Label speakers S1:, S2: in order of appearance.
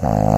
S1: Uh...